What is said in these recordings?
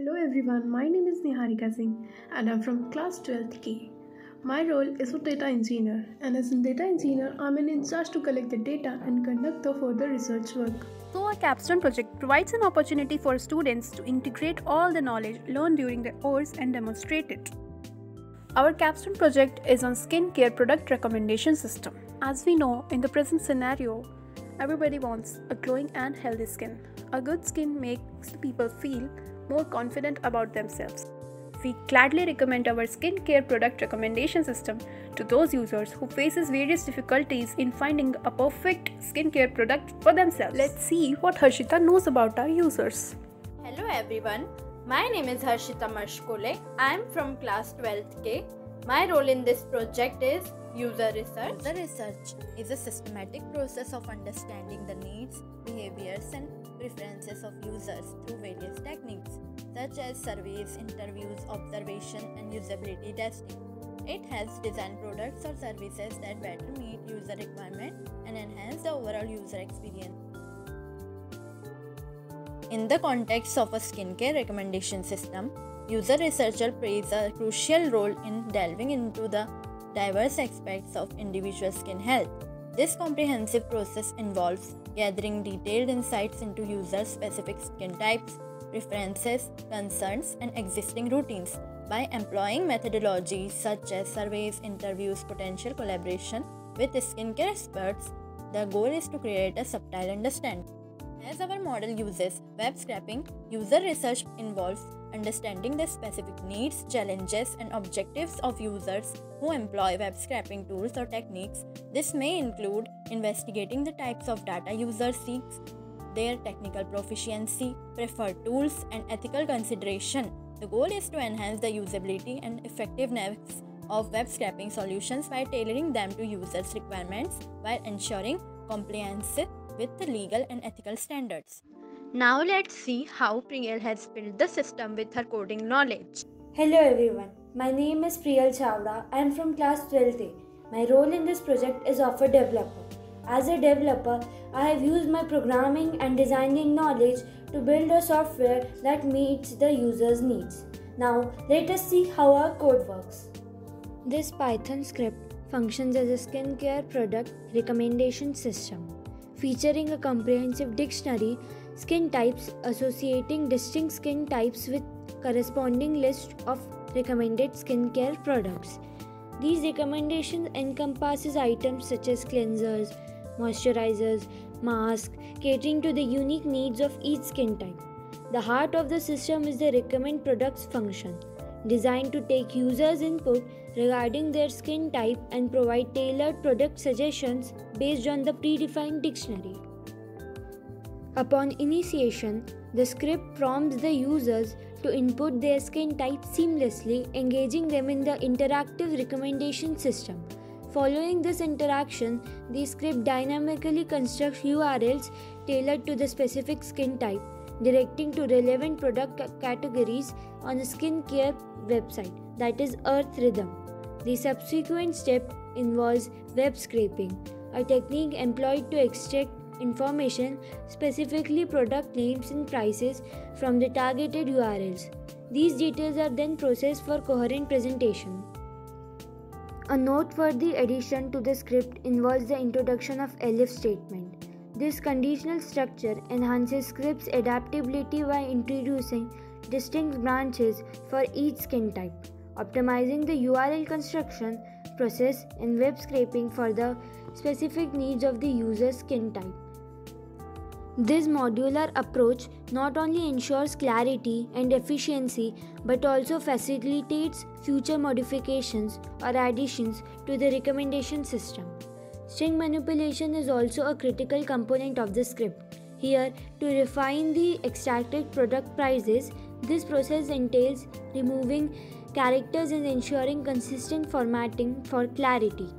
Hello everyone, my name is Niharika Singh and I'm from class 12th K. My role is a data engineer and as a data engineer, I'm in charge to collect the data and conduct the further research work. So, our capstone project provides an opportunity for students to integrate all the knowledge learned during their course and demonstrate it. Our capstone project is on skincare product recommendation system. As we know, in the present scenario, everybody wants a glowing and healthy skin. A good skin makes people feel more confident about themselves. We gladly recommend our skincare product recommendation system to those users who faces various difficulties in finding a perfect skincare product for themselves. Let's see what Harshita knows about our users. Hello everyone, my name is Harshita Marshkole. I am from class 12th K. My role in this project is user research. User research is a systematic process of understanding the needs, behaviors, and preferences of users through various techniques such as surveys, interviews, observation, and usability testing. It helps design products or services that better meet user requirements and enhance the overall user experience. In the context of a skincare recommendation system, user researcher plays a crucial role in delving into the diverse aspects of individual skin health. This comprehensive process involves gathering detailed insights into user specific skin types, preferences, concerns, and existing routines. By employing methodologies such as surveys, interviews, potential collaboration with skincare experts, the goal is to create a subtle understanding. As our model uses web scraping, user research involves understanding the specific needs, challenges, and objectives of users who employ web scraping tools or techniques. This may include investigating the types of data users seeks, their technical proficiency, preferred tools, and ethical consideration. The goal is to enhance the usability and effectiveness of web scraping solutions by tailoring them to users' requirements while ensuring compliance with the legal and ethical standards. Now let's see how Priyal has built the system with her coding knowledge. Hello everyone, my name is Priyal Chawda. I am from class 12A. My role in this project is of a developer. As a developer, I have used my programming and designing knowledge to build a software that meets the user's needs. Now, let us see how our code works. This Python script functions as a skincare product recommendation system, featuring a comprehensive dictionary, skin types associating distinct skin types with corresponding list of recommended skincare products. These recommendations encompasses items such as cleansers, moisturizers, masks, catering to the unique needs of each skin type. The heart of the system is the recommend products function, designed to take users' input regarding their skin type and provide tailored product suggestions based on the predefined dictionary. Upon initiation, the script prompts the users to input their skin type seamlessly, engaging them in the interactive recommendation system. Following this interaction, the script dynamically constructs URLs tailored to the specific skin type, directing to relevant product categories on a skincare website, that is Earth Rhythm. The subsequent step involves web scraping, a technique employed to extract information, specifically product names and prices, from the targeted URLs. These details are then processed for coherent presentation. A noteworthy addition to the script involves the introduction of elif statement. This conditional structure enhances script's adaptability by introducing distinct branches for each skin type, optimizing the URL construction process and web scraping for the specific needs of the user's skin type. This modular approach not only ensures clarity and efficiency but also facilitates future modifications or additions to the recommendation system. String manipulation is also a critical component of the script. Here, to refine the extracted product prices, this process entails removing characters and ensuring consistent formatting for clarity.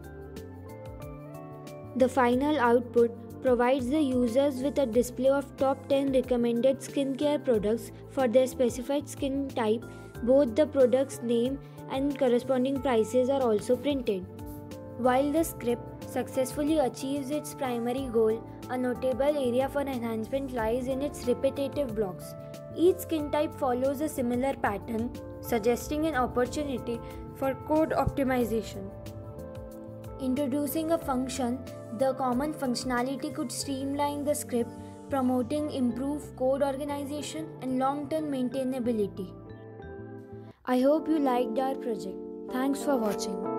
The final output provides the users with a display of top 10 recommended skincare products for their specified skin type. Both the product's name and corresponding prices are also printed. While the script successfully achieves its primary goal, a notable area for enhancement lies in its repetitive blocks. Each skin type follows a similar pattern, suggesting an opportunity for code optimization. Introducing a function, the common functionality could streamline the script, promoting improved code organization and long term maintainability. I hope you liked our project. Thanks for watching.